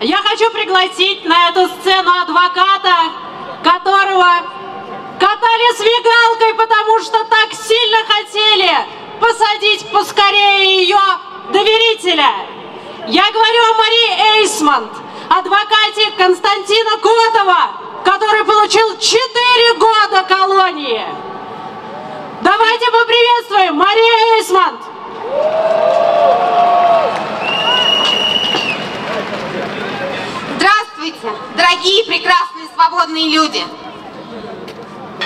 Я хочу пригласить на эту сцену адвоката, которого катали с мигалкой, потому что так сильно хотели посадить поскорее ее доверителя. Я говорю о Марии Эйсмонт, адвокате Константина Котова, который получил 4 года колонии. Давайте поприветствуем Марию Эйсмонт. Свободные люди.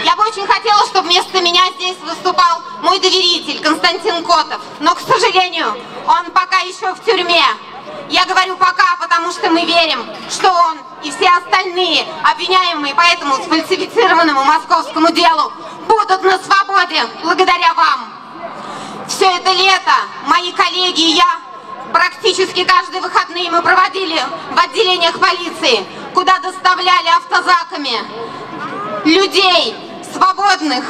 Я бы очень хотела, чтобы вместо меня здесь выступал мой доверитель Константин Котов. Но, к сожалению, он пока еще в тюрьме. Я говорю пока, потому что мы верим, что он и все остальные обвиняемые по этому сфальсифицированному московскому делу будут на свободе благодаря вам. Все это лето мои коллеги и я практически каждые выходные мы проводили в отделениях полиции, куда доставляли автозаками людей, свободных,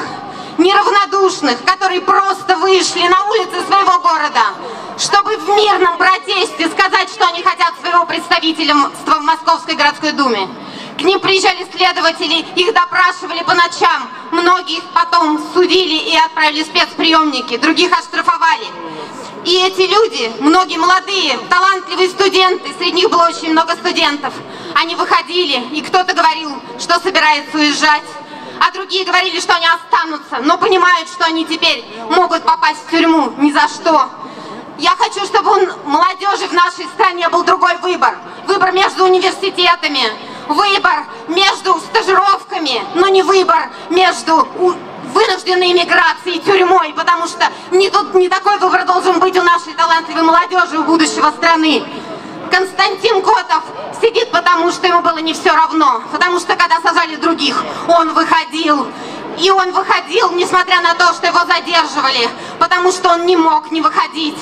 неравнодушных, которые просто вышли на улицы своего города, чтобы в мирном протесте сказать, что они хотят своего представительства в Московской городской думе. К ним приезжали следователи, их допрашивали по ночам. Многих потом судили и отправили в спецприемники, других оштрафовали. И эти люди, многие молодые, талантливые студенты, среди них было очень много студентов, они выходили, и кто-то говорил, что собирается уезжать, а другие говорили, что они останутся, но понимают, что они теперь могут попасть в тюрьму ни за что. Я хочу, чтобы у молодежи в нашей стране был другой выбор. Выбор между университетами, выбор между стажировками, но не выбор между вынужденной иммиграцией и тюрьмой, потому что не, тут, не такой выбор должен быть у нашей талантливой молодежи, будущего страны. Константин Котов сидит потому, что ему было не все равно. Потому что когда сажали других, он выходил. И он выходил, несмотря на то, что его задерживали, потому что он не мог не выходить.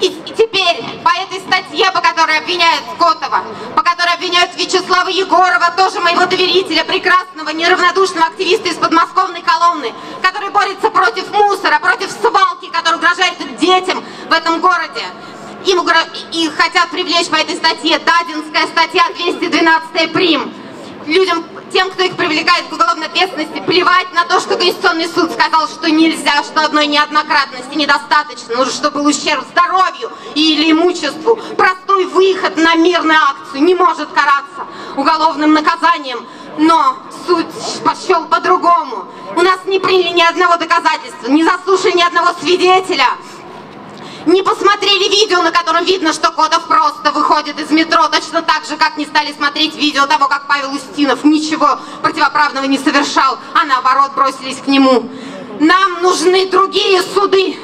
И, теперь по этой статье, по которой обвиняют Котова, по обвиняют Вячеслава Егорова, тоже моего доверителя, прекрасного, неравнодушного активиста из подмосковной колонны, который борется против мусора, против свалки, который угрожает детям в этом городе. Им и хотят привлечь по этой статье, Дадинская статья 212 прим. Людям, тем, кто их привлекает к уголовной ответственности, плевать на то, что Конституционный суд сказал, что нельзя, что одной неоднократности недостаточно, нужно, чтобы был ущерб здоровью или имуществу. Простой выход на мирную акцию не может караться уголовным наказанием, но суд пошел по-другому. У нас не приняли ни одного доказательства, не заслушали ни одного свидетеля не посмотрели видео, на котором видно, что Котов просто выходит из метро, точно так же, как не стали смотреть видео того, как Павел Устинов ничего противоправного не совершал, а наоборот бросились к нему. Нам нужны другие суды.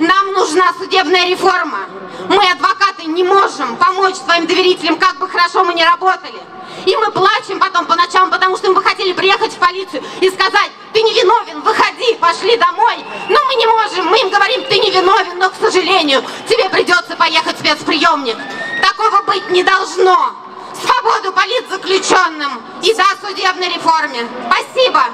Нам нужна судебная реформа. Мы, адвокаты, не можем помочь своим доверителям, как бы хорошо мы ни работали. И мы плачем потом по ночам, потому что мы бы хотели приехать в полицию и сказать, ты не виновен, выходи, пошли домой. Но мы не можем, мы им говорим, ты не виновен, но, к сожалению, тебе придется поехать в спецприемник. Такого быть не должно. Свободу политзаключенным и за судебной реформе. Спасибо.